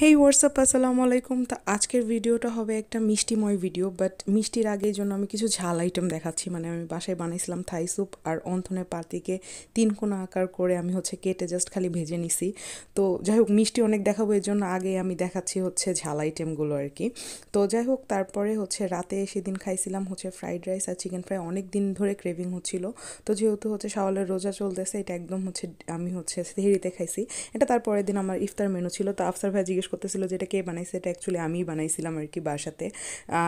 হেই WhatsApp আসসালামু আলাইকুম তা আজকের ভিডিওটা হবে একটা মিষ্টিময় ভিডিও বাট মিষ্টির আগে জন্য আমি কিছু ঝাল আইটেম দেখাচ্ছি। মানে আমি বাসায় বানাইছিলাম থাই স্যুপ আর অন্থনের পাতিকে তিন কোনা আকার করে আমি হচ্ছে কেটে জাস্ট খালি ভেজে নিছি। তো যাই হোক, মিষ্টি অনেক দেখাবো, এর জন্য আগে আমি দেখাচ্ছি হচ্ছে ঝাল আইটেমগুলো আর কি। তো যাই হোক, তারপরে হচ্ছে রাতে সেদিন খাইছিলাম হচ্ছে ফ্রাইড রাইস আর চিকেন ফ্রাই অনেক দিন ধরে ক্রেভিং হচ্ছিল। তো যেহেতু হচ্ছে শাওয়ালের রোজা চলতেছে, এটা একদম হচ্ছে আমি হচ্ছে সেহরিতে খাইছি। এটা তারপরের দিন আমার ইফতার মেনু ছিল। তো আফসার ভাই জিজ্ঞেস করতেছিল যে এটা কে বানাইছে, এটা অ্যাকচুয়ালি আমিই বানাইছিলাম আর কি বাসাতে।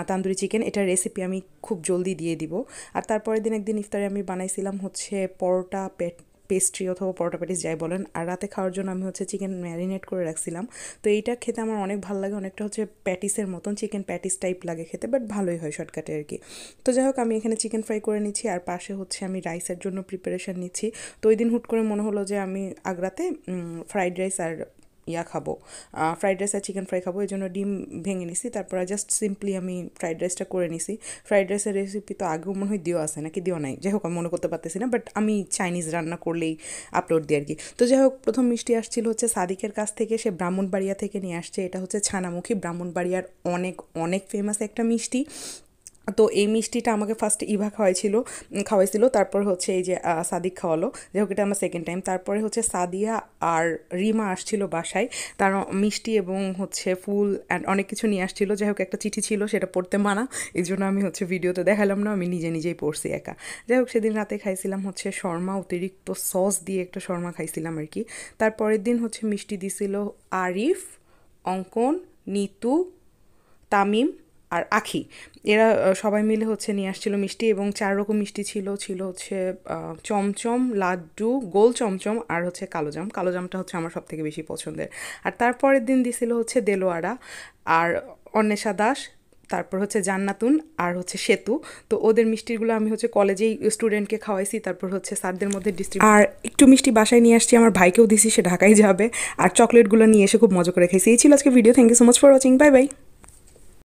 তান্দুরি চিকেন এটার রেসিপি আমি খুব জলদি দিয়ে দিব। আর তারপরের দিন একদিন ইফতারে আমি বানাইছিলাম হচ্ছে পরোটা পেট পেস্ট্রি অথবা পরোটা প্যাটিস যাই বলেন। আর রাতে খাওয়ার জন্য আমি হচ্ছে চিকেন ম্যারিনেট করে রাখছিলাম। তো এইটা খেতে আমার অনেক ভালো লাগে, অনেকটা হচ্ছে প্যাটিসের মতন চিকেন প্যাটিস টাইপ লাগে খেতে বাট ভালোই হয় শর্টকাটে আর কি। তো যাই হোক, আমি এখানে চিকেন ফ্রাই করে নিচ্ছি, আর পাশে হচ্ছে আমি রাইসের জন্য প্রিপারেশান নিচ্ছি। তো ওই দিন হুট করে মনে হলো যে আমি আগ্রাতে ফ্রাইড রাইস আর ইয়া খাব। ফ্রাইড রাইস আর চিকেন ফ্রাই খাব এই জন্য ডিম ভেঙে নিছি, তারপর জাস্ট সিম্পলি আমি ফ্রাইড রাইসটা করে নিছি। ফ্রাইড রাইসের রেসিপি তো আগেও মনে হয় দিও আছে, নাকি দিও নাই? যাই হোক, আমি মনে করতে পারতেছি না বাট আমি চাইনিজ রান্না করলেই আপলোড দিই আর কি তো যাই হোক, প্রথম মিষ্টি আসছিল হচ্ছে সাদিকের কাছ থেকে, সে ব্রাহ্মণবাড়িয়া থেকে নিয়ে আসছে, এটা হচ্ছে ছানামুখী। ব্রাহ্মণবাড়িয়ার অনেক অনেক ফেমাস একটা মিষ্টি। তো এই মিষ্টিটা আমাকে ফার্স্ট ইভা খাওয়াইছিল খাওয়াইছিল, তারপর হচ্ছে এই যে সাদিক খাওয়ালো। যাই হোক, এটা আমার সেকেন্ড টাইম তারপরে হচ্ছে সাদিয়া আর রিমা আসছিল বাসায়। তার মিষ্টি এবং হচ্ছে ফুল অ্যান্ড অনেক কিছু নিয়ে আসছিল। যাই হোক, একটা চিঠি ছিল, সেটা পড়তে মানা। এই জন্য আমি হচ্ছে ভিডিওতে দেখালাম না, আমি নিজে নিজেই পড়ছি একা। যাই হোক, সেদিন রাতে খাইছিলাম হচ্ছে শর্মা, অতিরিক্ত সস দিয়ে একটা শর্মা খাইছিলাম আর কি। তারপরের দিন হচ্ছে মিষ্টি দিছিল আরিফ, অঙ্কন, নিতু, তামিম আর আখি। এরা সবাই মিলে হচ্ছে নিয়ে আসছিল মিষ্টি এবং চার রকম মিষ্টি ছিল। ছিল হচ্ছে চমচম, লাড্ডু, গোল চমচম আর হচ্ছে কালোজাম কালোজামটা হচ্ছে আমার সব থেকে বেশি পছন্দের। আর তারপরের দিন দিছিল হচ্ছে দেলোয়ারা আর অন্বেষা দাস, তারপর হচ্ছে জান্নাতুন আর হচ্ছে সেতু। তো ওদের মিষ্টিগুলো আমি হচ্ছে কলেজেই স্টুডেন্টকে খাওয়াইছি, তারপর হচ্ছে স্যারদের মধ্যে ডিস্ট্রিবিউট আর একটু মিষ্টি বাসায় নিয়ে আসছি, আমার ভাইকেও দিছি, সে ঢাকায় যাবে। আর চকলেটগুলো নিয়ে এসে খুব মজা করে খাইছি। এই ছিল আজকে video thank you so much for watching bye bye